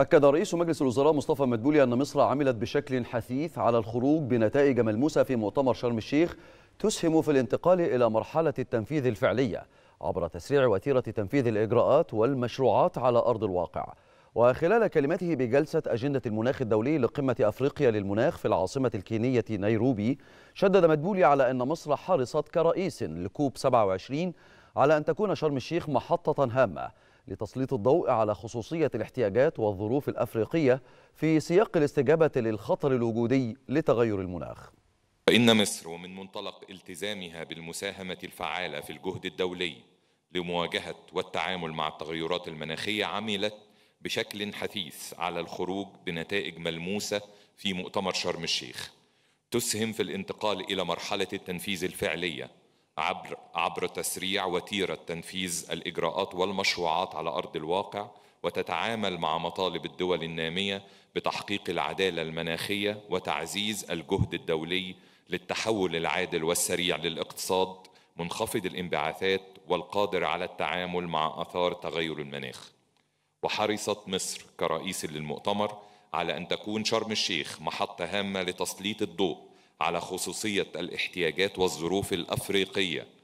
أكد رئيس مجلس الوزراء مصطفى مدبولي أن مصر عملت بشكل حثيث على الخروج بنتائج ملموسة في مؤتمر شرم الشيخ تسهم في الانتقال إلى مرحلة التنفيذ الفعلية عبر تسريع وتيرة تنفيذ الإجراءات والمشروعات على أرض الواقع. وخلال كلمته بجلسة أجندة المناخ الدولي لقمة أفريقيا للمناخ في العاصمة الكينية نيروبي شدد مدبولي على أن مصر حرصت كرئيس لكوب 27 على أن تكون شرم الشيخ محطة هامة. لتسليط الضوء على خصوصية الاحتياجات والظروف الأفريقية في سياق الاستجابة للخطر الوجودي لتغير المناخ. فإن مصر ومن منطلق التزامها بالمساهمة الفعالة في الجهد الدولي لمواجهة والتعامل مع التغيرات المناخية عملت بشكل حثيث على الخروج بنتائج ملموسة في مؤتمر شرم الشيخ تسهم في الانتقال إلى مرحلة التنفيذ الفعلية عبر عبر تسريع وتيرة تنفيذ الإجراءات والمشروعات على أرض الواقع وتتعامل مع مطالب الدول النامية بتحقيق العدالة المناخية وتعزيز الجهد الدولي للتحول العادل والسريع للاقتصاد منخفض الانبعاثات والقادر على التعامل مع آثار تغير المناخ. وحرصت مصر كرئيس للمؤتمر على أن تكون شرم الشيخ محطة هامة لتسليط الضوء على خصوصية الاحتياجات والظروف الأفريقية.